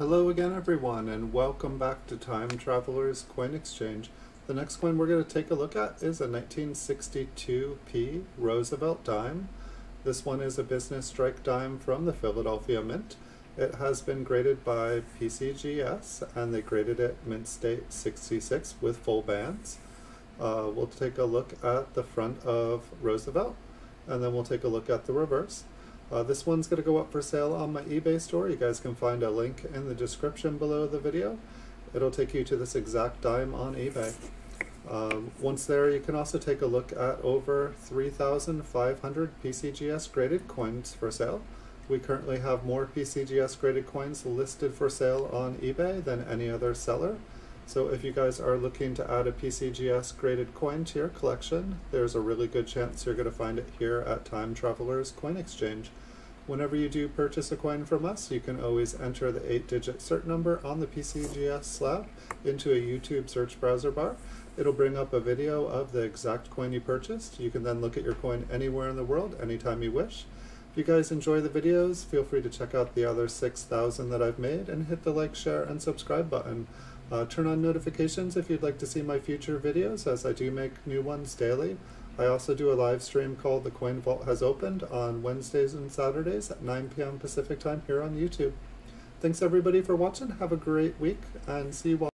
Hello again everyone and welcome back to Time Travelers Coin Exchange. The next coin we're going to take a look at is a 1962p Roosevelt dime. This one is a business strike dime from the Philadelphia Mint. It has been graded by PCGS and they graded it mint state 66 with full bands. Uh, we'll take a look at the front of Roosevelt and then we'll take a look at the reverse. Uh, this one's going to go up for sale on my eBay store. You guys can find a link in the description below the video. It'll take you to this exact dime on eBay. Um, once there, you can also take a look at over 3,500 PCGS graded coins for sale. We currently have more PCGS graded coins listed for sale on eBay than any other seller. So if you guys are looking to add a PCGS graded coin to your collection, there's a really good chance you're going to find it here at Time Travelers Coin Exchange. Whenever you do purchase a coin from us, you can always enter the 8-digit cert number on the PCGS slab into a YouTube search browser bar. It'll bring up a video of the exact coin you purchased. You can then look at your coin anywhere in the world, anytime you wish. If you guys enjoy the videos, feel free to check out the other 6,000 that I've made and hit the like, share, and subscribe button. Uh, turn on notifications if you'd like to see my future videos as I do make new ones daily. I also do a live stream called The Coin Vault Has Opened on Wednesdays and Saturdays at 9 p.m. Pacific time here on YouTube. Thanks everybody for watching. Have a great week and see you all